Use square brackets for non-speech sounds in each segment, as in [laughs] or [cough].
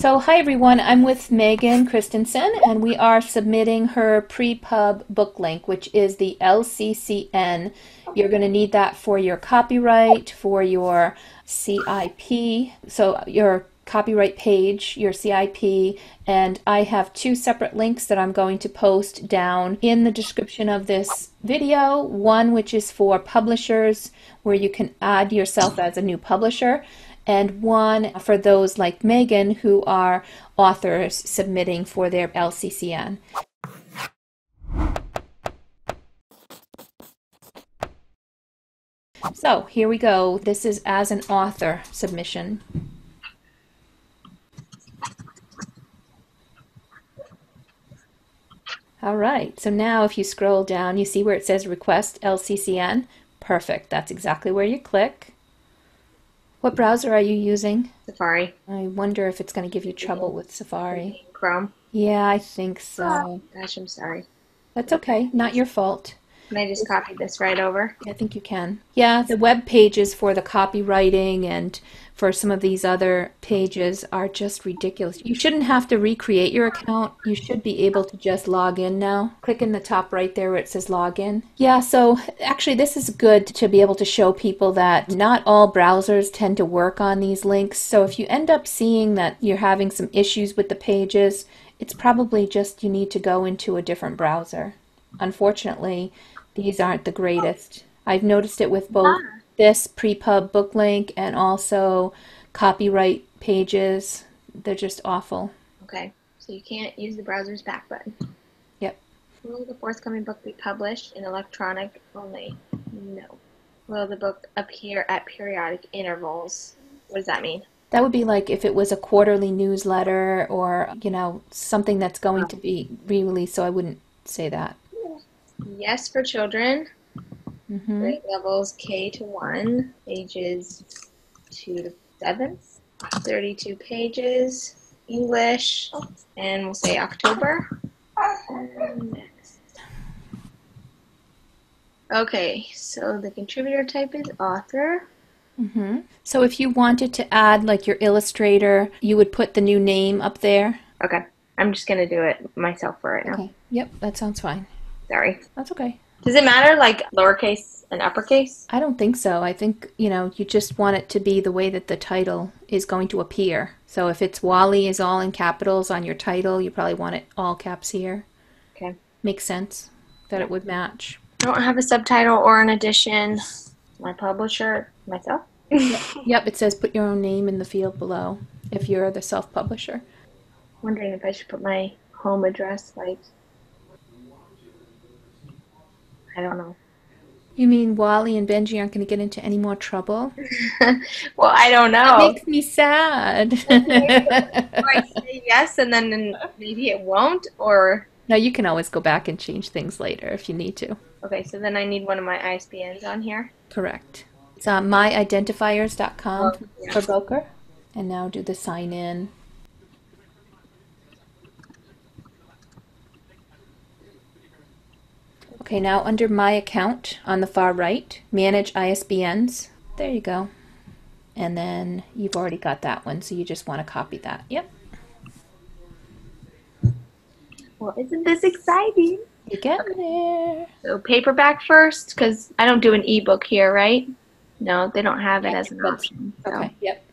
So, hi everyone, I'm with Megan Christensen, and we are submitting her pre-pub book link, which is the LCCN. You're going to need that for your copyright, for your CIP, so your copyright page, your CIP, and I have two separate links that I'm going to post down in the description of this video. One which is for publishers, where you can add yourself as a new publisher and one for those like Megan who are authors submitting for their LCCN. So here we go. This is as an author submission. All right, so now if you scroll down, you see where it says request LCCN. Perfect, that's exactly where you click. What browser are you using? Safari. I wonder if it's going to give you trouble with Safari. Chrome. Yeah, I think so. Oh, gosh, I'm sorry. That's okay. Not your fault. Can I just copy this right over? I think you can. Yeah, the web pages for the copywriting and for some of these other pages are just ridiculous. You shouldn't have to recreate your account. You should be able to just log in now. Click in the top right there where it says login. Yeah, so actually this is good to be able to show people that not all browsers tend to work on these links. So if you end up seeing that you're having some issues with the pages, it's probably just you need to go into a different browser. Unfortunately, these aren't the greatest. I've noticed it with both ah. this pre-pub book link and also copyright pages. They're just awful. Okay, so you can't use the browser's back button. Yep. Will the forthcoming book be published in electronic only? No. Will the book appear at periodic intervals? What does that mean? That would be like if it was a quarterly newsletter or, you know, something that's going to be re-released, so I wouldn't say that. Yes for children. Mm-hmm. Grade levels K to 1, ages 2 to 7. 32 pages. English. And we'll say October. Okay, so the contributor type is author. Mm-hmm. So if you wanted to add like your illustrator, you would put the new name up there. Okay. I'm just going to do it myself for right now. Okay. Yep, that sounds fine. Sorry. That's okay. Does it matter like lowercase and uppercase? I don't think so. I think, you know, you just want it to be the way that the title is going to appear. So if it's Wally is all in capitals on your title, you probably want it all caps here. Okay. Makes sense that it would match. I don't have a subtitle or an edition. My publisher, myself. yep, it says put your own name in the field below if you're the self publisher. Wondering if I should put my home address like I don't know. You mean Wally and Benji aren't going to get into any more trouble? [laughs] well, I don't know. That makes me sad. [laughs] I say yes, and then maybe it won't, or no. You can always go back and change things later if you need to. Okay, so then I need one of my ISBNs on here. Correct. It's uh, on myidentifiers.com oh, yeah. for Bowker, and now do the sign in. Okay, now under My Account on the far right, Manage ISBNs. There you go. And then you've already got that one, so you just want to copy that. Yep. Well, isn't this exciting? You're getting there. So paperback first, because I don't do an ebook here, right? No, they don't have it as an option. So. Okay, yep.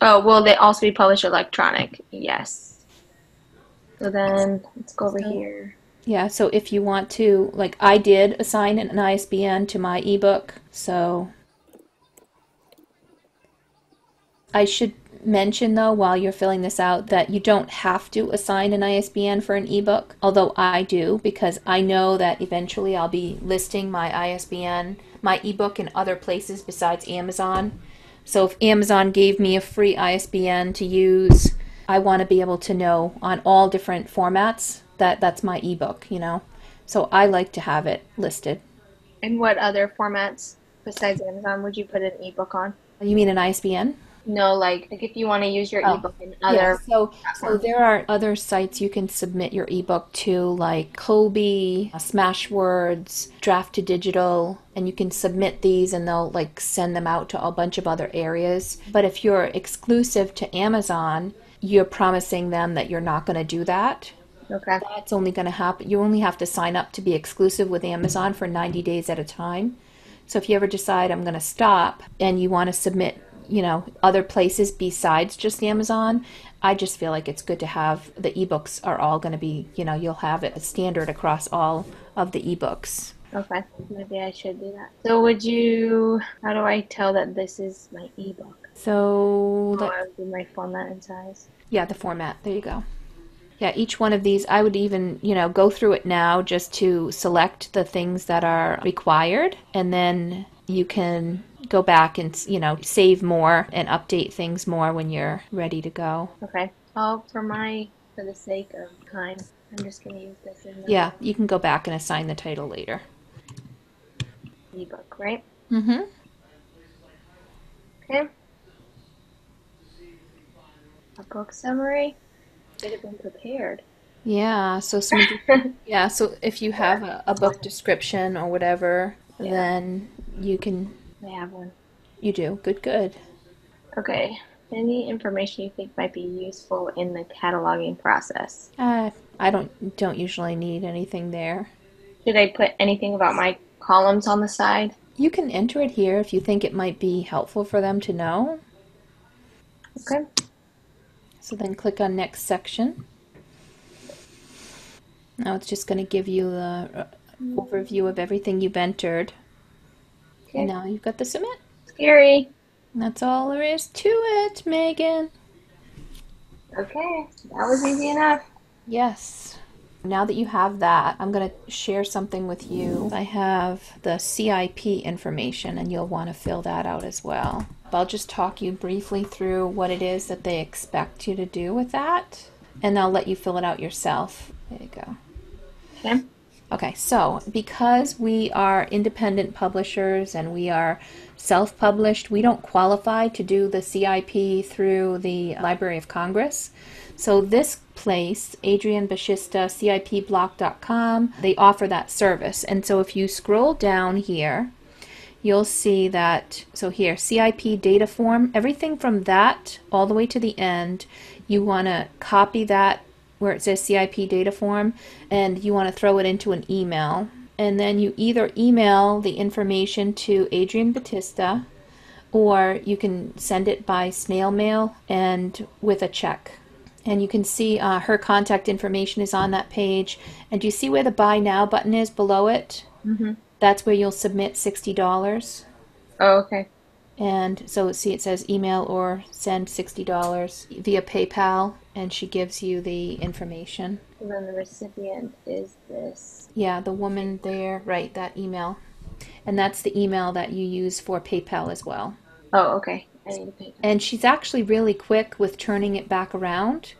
Oh, will they also be published electronic? Yes. So then let's go over here. Yeah, so if you want to, like I did assign an ISBN to my ebook, so I should mention though while you're filling this out that you don't have to assign an ISBN for an ebook, although I do because I know that eventually I'll be listing my ISBN, my ebook in other places besides Amazon. So if Amazon gave me a free ISBN to use, I want to be able to know on all different formats that that's my ebook, you know. So I like to have it listed. And what other formats besides Amazon would you put an ebook on? You mean an ISBN? No, like, like if you want to use your oh, ebook in other. Yeah, so, so there are other sites you can submit your ebook to, like Kobo, uh, Smashwords, Draft2Digital, and you can submit these, and they'll like send them out to a bunch of other areas. But if you're exclusive to Amazon, you're promising them that you're not going to do that. Okay. That's only going to happen. You only have to sign up to be exclusive with Amazon for 90 days at a time. So if you ever decide I'm going to stop and you want to submit, you know, other places besides just Amazon, I just feel like it's good to have the ebooks are all going to be, you know, you'll have it standard across all of the ebooks. Okay. Maybe I should do that. So would you? How do I tell that this is my ebook? So, Oh, let- I would do my format and size. yeah, the format. There you go. Yeah, each one of these, I would even, you know, go through it now just to select the things that are required, and then you can go back and, you know, save more and update things more when you're ready to go. Okay. Well, for my for the sake of time, I'm just gonna use this in the Yeah, you can go back and assign the title later. ebook, right? Mm-hmm. Okay. A book summary. Should have been prepared. Yeah, so [laughs] some, yeah, so if you have a, a book description or whatever, Yeah. then you can, I have one. you do. Good, good. Okay. Any information you think might be useful in the cataloging process? Uh, I don't don't usually need anything there. Should I put anything about my columns on the side? You can enter it here if you think it might be helpful for them to know. Okay. So then click on next section. Now it's just going to give you the uh, overview of everything you've entered. Okay. And now you've got the submit. Scary. And that's all there is to it, Megan. Okay. That was easy enough. Yes. Now that you have that, I'm going to share something with you. I have the CIP information, and you'll want to fill that out as well. I'll just talk you briefly through what it is that they expect you to do with that, and I'll let you fill it out yourself. There you go. Okay. Okay, so because we are independent publishers and we are self published, we don't qualify to do the CIP through the Library of Congress. So, this place, Adrian Bashista, CIPblock.com, they offer that service. And so, if you scroll down here, you'll see that so here CIP data form everything from that all the way to the end you want to copy that where it says CIP data form and you want to throw it into an email. And then you either email the information to Adrian Bashista or you can send it by snail mail and with a check. And you can see uh, her contact information is on that page. And do you see where the buy now button is below it? Mm-hmm. That's where you'll submit $60 Oh, okay. and so see it says email or send $60 via paypal and she gives you the information And then the recipient is this. yeah the woman there right that email and that's the email that you use for paypal as well Oh, okay. I need to pay. and she's actually really quick with turning it back around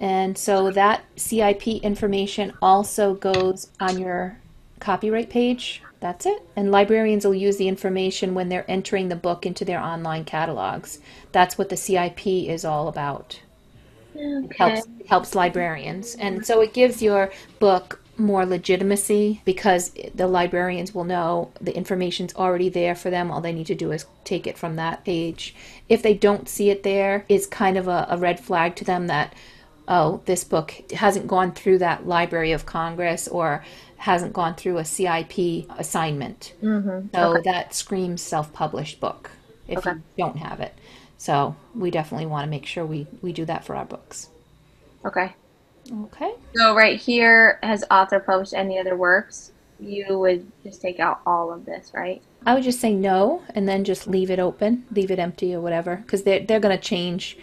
and so that cip information also goes on your copyright page that's it. And librarians will use the information when they're entering the book into their online catalogs. That's what the cip is all about. Okay. helps helps librarians. And so it gives your book more legitimacy because the librarians will know the information's already there for them. All they need to do is take it from that page. If they don't see it there, it's kind of a, a red flag to them that oh this book hasn't gone through that library of congress or hasn't gone through a cip assignment Mm-hmm. so okay. that screams self-published book if Okay. you don't have it so we definitely want to make sure we, we do that for our books Okay. Okay. So right here, has author published any other works? You would just take out all of this, right? I would just say no and then just leave it open, leave it empty or whatever, because they're, they're going to change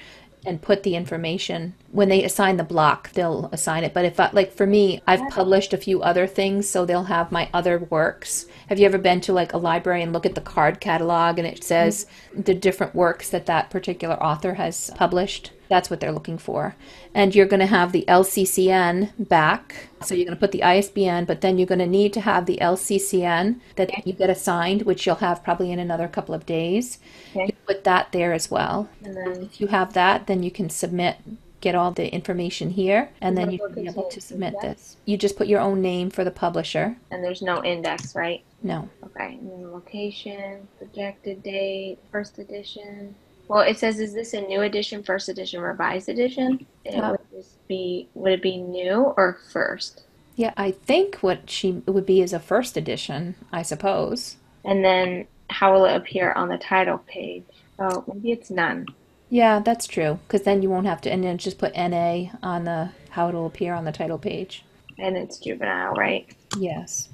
and put the information. When they assign the block, they'll assign it. But if, I, like for me, I've published a few other things, so they'll have my other works. Have you ever been to like a library and look at the card catalog and it says mm-hmm. the different works that that particular author has published? That's what they're looking for. And you're going to have the LCCN back. So you're going to put the ISBN, but then you're going to need to have the LCCN that you get assigned, which you'll have probably in another couple of days. Okay. You put that there as well. And then If you have that, then you can submit, get all the information here, and then you can book be able to submit Yeah. this. You just put your own name for the publisher. and there's no index, right? No. Okay. And then location, projected date, first edition. Well, it says, is this a new edition, first edition, revised edition? It Uh, would be would it be new or first? Yeah, I think what she would be is a first edition, I suppose. And then how will it appear on the title page? Oh, maybe it's none. Yeah, that's true. Because then you won't have to, and then just put NA on the how it'll appear on the title page. And it's juvenile, right? Yes.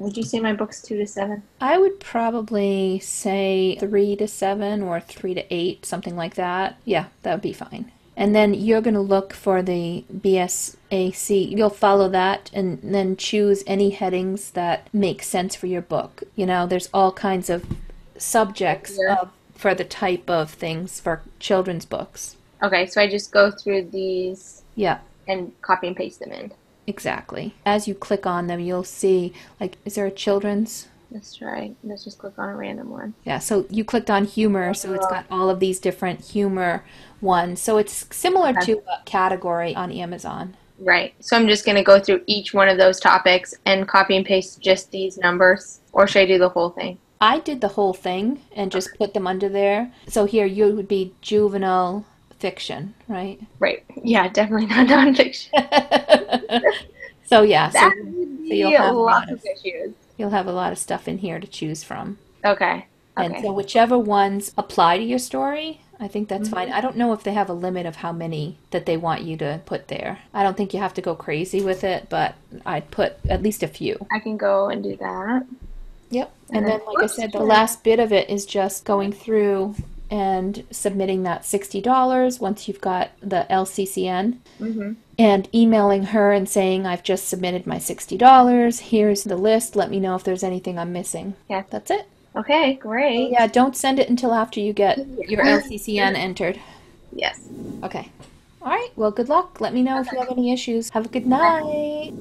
Would you say my book's two to seven? I would probably say three to seven or three to eight, something like that. Yeah, that would be fine. And then you're going to look for the BISAC. You'll follow that and then choose any headings that make sense for your book. You know, there's all kinds of subjects Yeah. of, for the type of things for children's books. Okay, so I just go through these Yeah, and copy and paste them in. Exactly. As you click on them, you'll see, like, is there a children's? Let's try. Let's just click on a random one. Yeah, so you clicked on humor, so it's got all of these different humor ones. So it's similar to a category on Amazon. Right. So I'm just going to go through each one of those topics and copy and paste just these numbers, or should I do the whole thing? I did the whole thing and just put them under there. So here you would be juvenile fiction, right? Right. Yeah, definitely not [laughs] nonfiction. [laughs] so yeah, so That would be you'll have a lot of of- issues. you'll have a lot of stuff in here to choose from. Okay. And Okay. so whichever ones apply to your story, I think that's fine. Mm-hmm. I don't know if they have a limit of how many that they want you to put there. I don't think you have to go crazy with it, but I'd put at least a few. I can go and do that. Yep. And And then then, like I said, the last bit of it is just going through and submitting that $60 once you've got the LCCN Mm-hmm. and emailing her and saying, I've just submitted my $60. Here's the list. Let me know if there's anything I'm missing. Yeah. That's it. Okay, great. Yeah, don't send it until after you get your LCCN entered. Yes. Okay. All right. Well, good luck. Let me know if you have any issues. Have a good night.